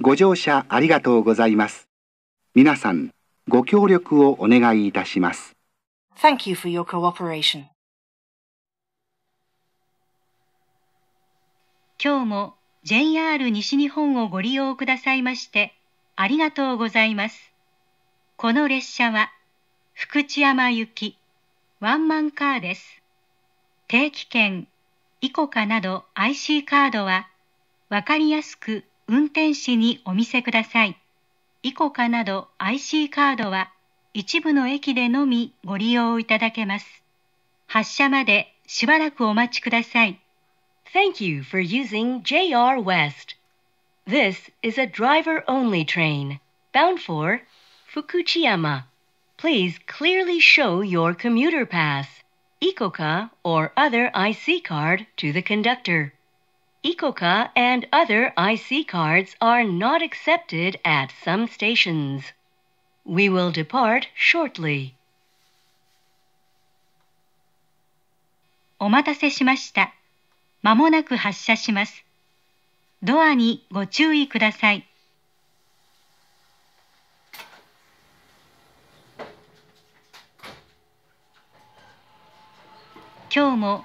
ご乗車ありがとうございます。皆さん、ご協力をお願いいたします。Thank you for your cooperation. 今日も JR 西日本をご利用くださいましてありがとうございます。この列車は福知山行きワンマンカーです。定期券、イコカなど IC カードはわかりやすく運転士にお見せください。イコカなど IC カードは一部の駅でのみご利用いただけます。発車までしばらくお待ちください。Thank you for using JR West. This is a driver only train bound for Fukuchiyama. Please clearly show your commuter pass, ICOCA or other IC card to the conductor. ICOCA and other IC cards are not accepted at some stations. We will depart shortly. お待たせしました。まもなく発車します。ドアにご注意ください。今日も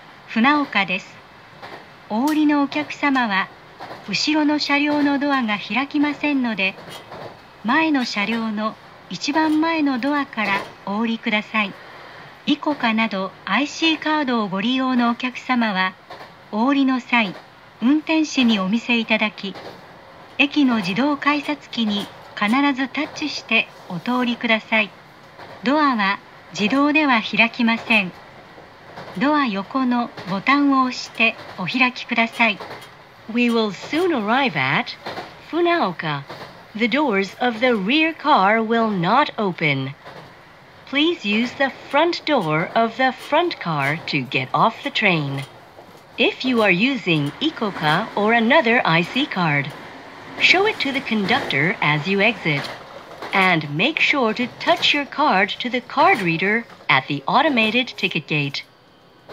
船岡です。お降りのお客様は後ろの車両のドアが開きませんので前の車両の一番前のドアからお降りください。イコカなど IC カードをご利用のお客様はお降りの際運転士にお見せいただき駅の自動改札機に必ずタッチしてお通りください。ドアは自動では開きません。ドア横のボタンを押してお開きください。 We will soon arrive at Funaoka. The doors of the rear car will not open. Please use the front door of the front car to get off the train. If you are using ICOCA or another IC card, show it to the conductor as you exit. And make sure to touch your card to the card reader at the automated ticket gate.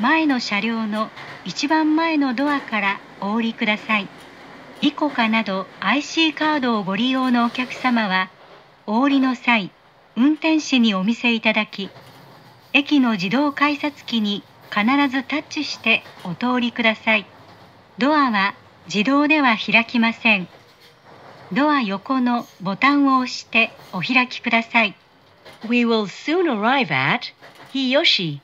前の車両の一番前のドアからお降りください。イコカなど IC カードをご利用のお客様はお降りの際運転士にお見せいただき駅の自動改札機に必ずタッチしてお通りください。ドアは自動では開きません。ドア横のボタンを押してお開きください。We will soon arrive at Hiyoshi.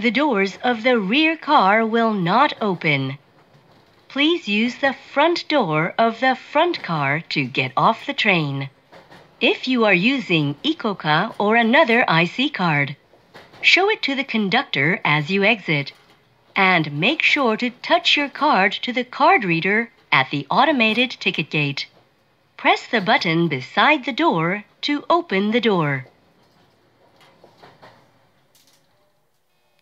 The doors of the rear car will not open. Please use the front door of the front car to get off the train. If you are using ICOCA or another IC card, show it to the conductor as you exit. And make sure to touch your card to the card reader at the automated ticket gate. Press the button beside the door to open the door.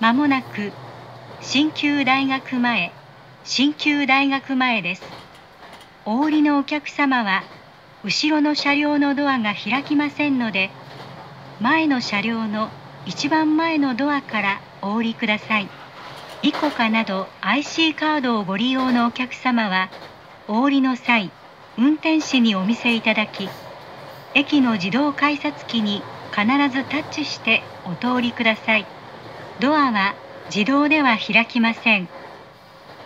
まもなく新旧大学前、新旧大学前です。お降りのお客様は後ろの車両のドアが開きませんので前の車両の一番前のドアからお降りくださいイコカなど IC カードをご利用のお客様はお降りの際運転士にお見せいただき駅の自動改札機に必ずタッチしてお通りくださいドアは自動では開きません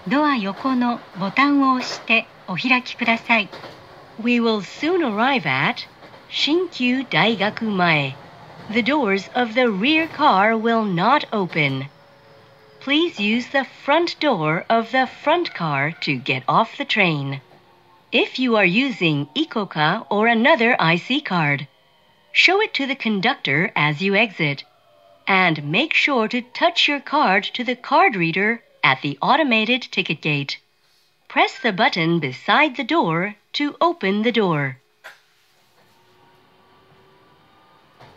ドア横のボタンを押してお開きください We will soon arrive at Shinkyu Daigaku Mae. The doors of the rear car will not open. Please use the front door of the front car to get off the train. If you are using Ikoka or another IC card, show it to the conductor as you exit, and make sure to touch your card to the card reader at the automated ticket gate. Press the button beside the door to open the door.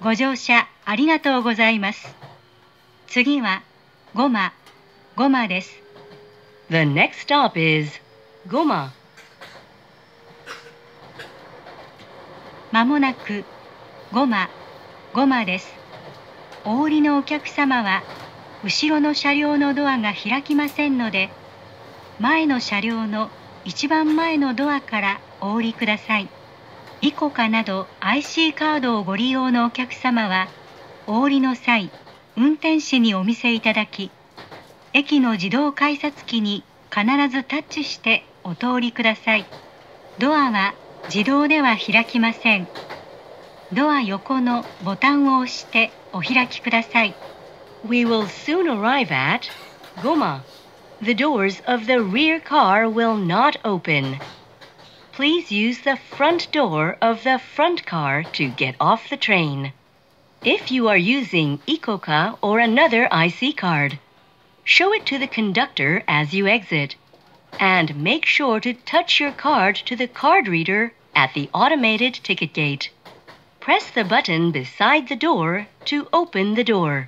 ご乗車ありがとうございます次はゴマゴマです The next stop is Goma. まもなくゴマゴマです お降りのお客様は後ろの車両のドアが開きませんので前の車両の一番前のドアからお降りください。イコカなど IC カードをご利用のお客様はお降りの際運転士にお見せいただき駅の自動改札機に必ずタッチしてお通りください。ドアは自動では開きません。ドア横のボタンを押してお開きください We will soon arrive at Goma. The doors of the rear car will not open. Please use the front door of the front car to get off the train. If you are using Ikoka or another IC card, show it to the conductor as you exit, and make sure to touch your card to the card reader at the automated ticket gate. Press the button beside the door to open the door.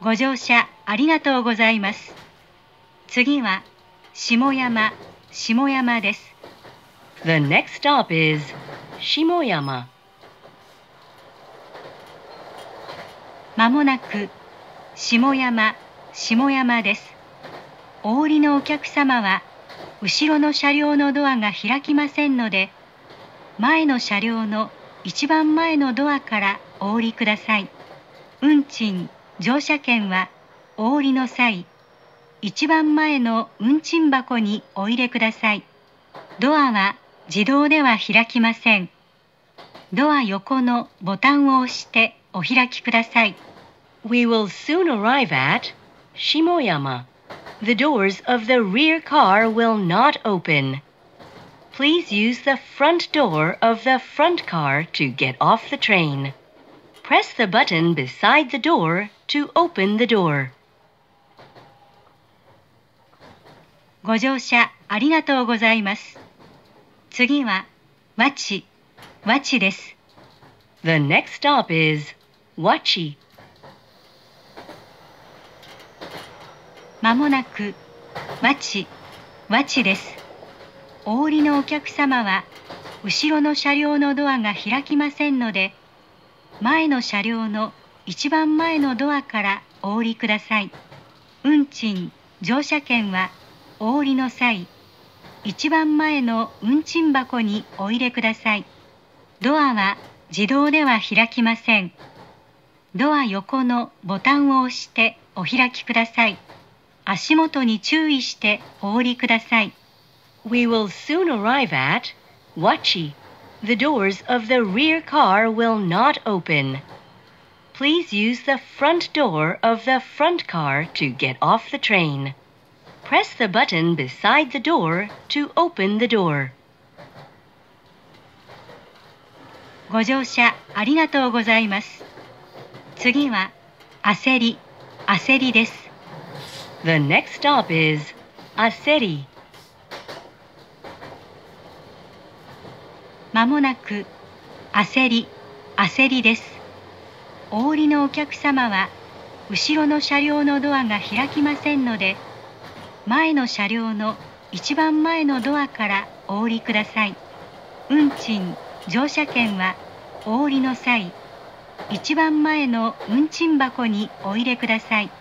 ご乗車ありがとうございます次は下山下山です The next stop is Shimoyama. まもなく下山下山ですお降りのお客様は後ろの車両のドアが開きませんので前の車両の一番前のドアからお降りください。運賃乗車券はお降りの際一番前の運賃箱にお入れください。ドアは自動では開きません。ドア横のボタンを押してお開きください。We will soon arrive at Shimoyama. The doors of the rear car will not open. Please use the front door of the front car to get off the train. Press the button beside the door to open the door. ご乗車ありがとうございます次は和地和地です The next stop is Wachi. まもなく和地和地です。お降りのお客様は後ろの車両のドアが開きませんので前の車両の一番前のドアからお降りください。運賃乗車券はお降りの際一番前の運賃箱にお入れください。ドアは自動では開きません。ドア横のボタンを押してお開きください。足元に注意してお降りください We will soon arrive at Wachi. The doors of the rear car will not open. Please use the front door of the front car to get off the train. Press the button beside the door to open the door. ご乗車ありがとうございます次は焦り焦りです The next stop is Aseri. まもなく焦り焦りです。お降りのお客様は後ろの車両のドアが開きませんので前の車両の一番前のドアからお降りください。運賃乗車券はお降りの際一番前の運賃箱にお入れください。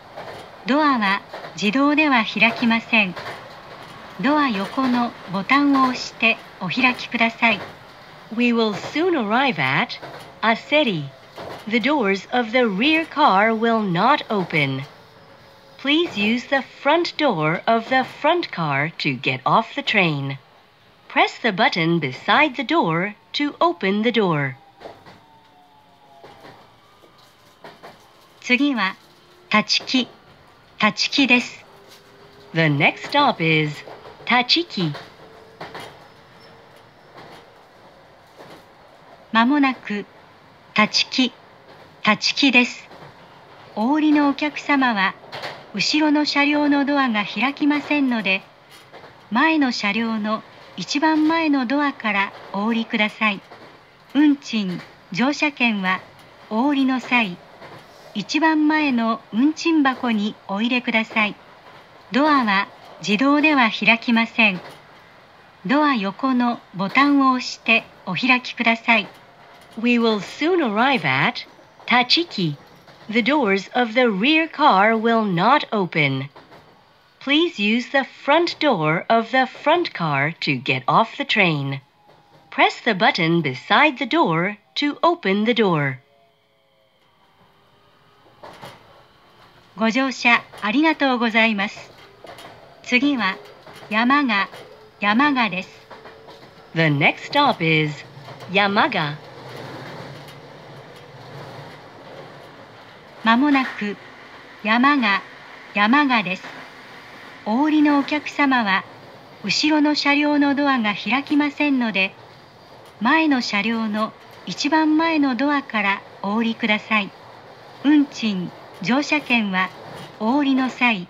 ドアは自動では開きませんドア横のボタンを押してお開きください We will soon arrive at Aseri. The doors of the rear car will not open. Please use the front door of the front car to get off the train. Press the button beside the door to open the door. 次は立ち木立ち木です The next stop is Tachiki. まもなく立ち木立ち木ですお降りのお客様は後ろの車両のドアが開きませんので前の車両の一番前のドアからお降りください運賃乗車券はお降りの際一番前の運賃箱にお入れくださいドアは自動では開きませんドア横のボタンを押してお開きください We will soon arrive at Tachiki. The doors of the rear car will not open. Please use the front door of the front car to get off the train. Press the button beside the door to open the door. ご乗車ありがとうございます。次は山が山がです。The next stop is Yamaga. まもなく山が山がです。お降りのお客様は後ろの車両のドアが開きませんので前の車両の一番前のドアからお降りください。運賃乗車券はお降りの際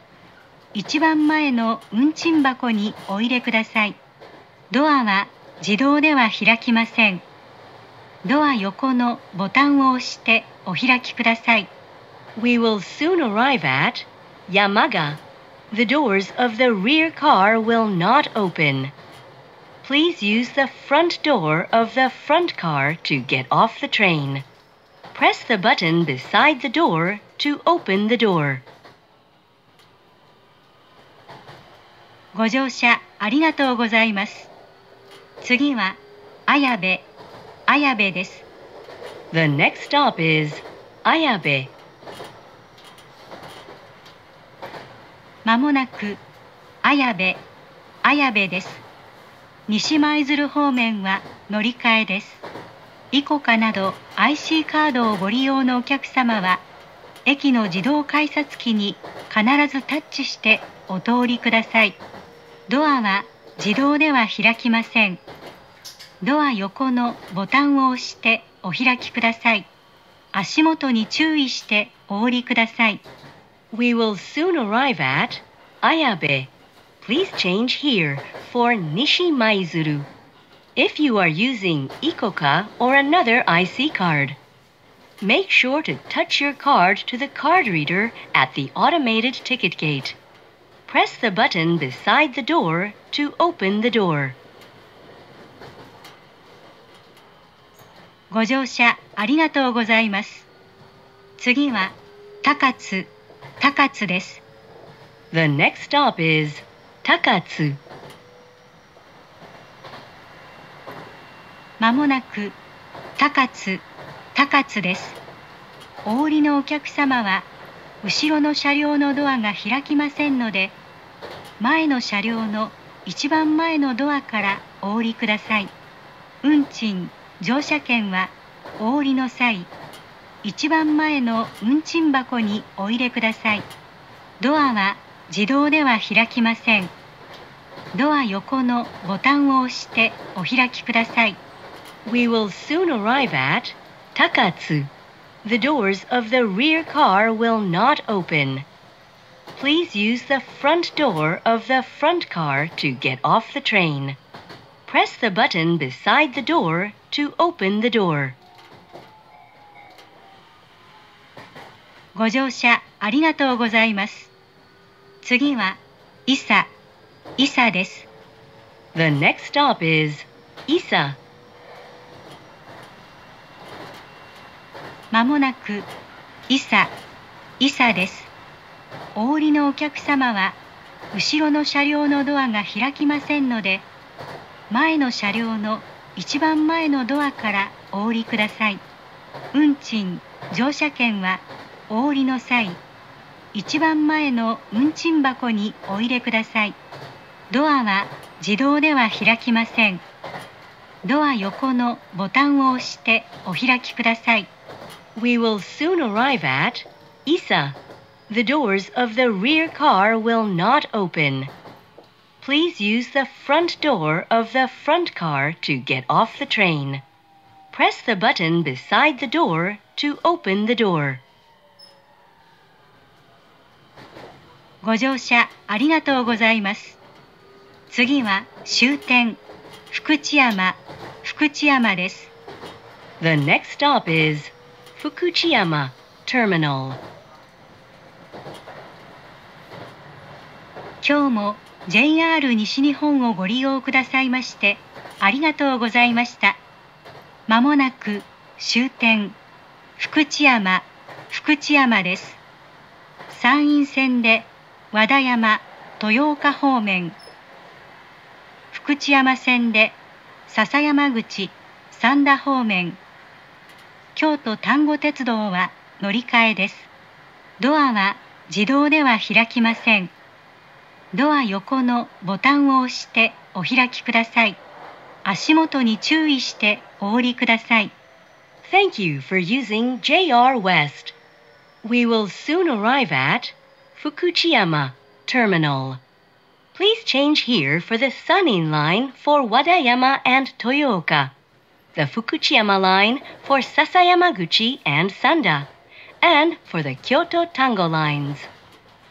一番前の運賃箱にお入れくださいドアは自動では開きませんドア横のボタンを押してお開きください We will soon arrive at Yamaga. The doors of the rear car will not open. Please use the front door of the front car to get off the train. Press the button beside the door to open the door. ご乗車ありがとうございます。次は綾部、綾部です。The next stop is Ayabe. まもなく綾部、綾部です。西舞鶴方面は乗り換えです。イコカなど IC カードをご利用のお客様は駅の自動改札機に必ずタッチしてお通りください。ドアは自動では開きません。ドア横のボタンを押してお開きください。足元に注意してお降りください。We will soon arrive at Ayabe. Please change here for Nishi Maizuru. If you are using Ikoka or another IC card, make sure to touch your card to the card reader at the automated ticket gate. Press the button beside the door to open the door. ご乗車ありがとうございます。次は高津、高津です。 The next stop is Takatsu. まもなく高津、高津です。お降りのお客様は後ろの車両のドアが開きませんので前の車両の一番前のドアからお降りください。運賃、乗車券はお降りの際一番前の運賃箱にお入れください。ドアは自動では開きません。ドア横のボタンを押してお開きください。We will soon arrive at Takatsu. The doors of the rear car will not open. Please use the front door of the front car to get off the train. Press the button beside the door to open the door. ご乗車ありがとうございます。次は 伊佐、伊佐です。 The next stop is Isa. まもなく、伊佐、伊佐です。お降りのお客様は、後ろの車両のドアが開きませんので、前の車両の一番前のドアからお降りください。運賃、乗車券は、お降りの際、一番前の運賃箱にお入れください。ドアは自動では開きません。ドア横のボタンを押してお開きください。We will soon arrive at Isa. The doors of the rear car will not open. Please use the front door of the front car to get off the train. Press the button beside the door to open the door. ご乗車ありがとうございます。次は終点、福知山、福知山です。 The next stop is Fukuchiyama Terminal. 今日も JR 西日本をご利用くださいましてありがとうございました。まもなく終点、福知山、福知山です。山陰線で和田山、豊岡方面、福知山線で笹山口、三田方面、京都丹後鉄道は乗り換えです。ドアは自動では開きません。ドア横のボタンを押してお開きください。足元に注意してお降りください。Thank you for using JR West. We will soon arrive at Fukuchiyama Terminal. Please change here for the Sanin line for Wadayama and Toyoka, the Fukuchiyama line for Sasayamaguchi and Sanda, and for the Kyoto Tango lines.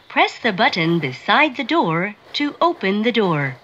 Press the button beside the door to open the door.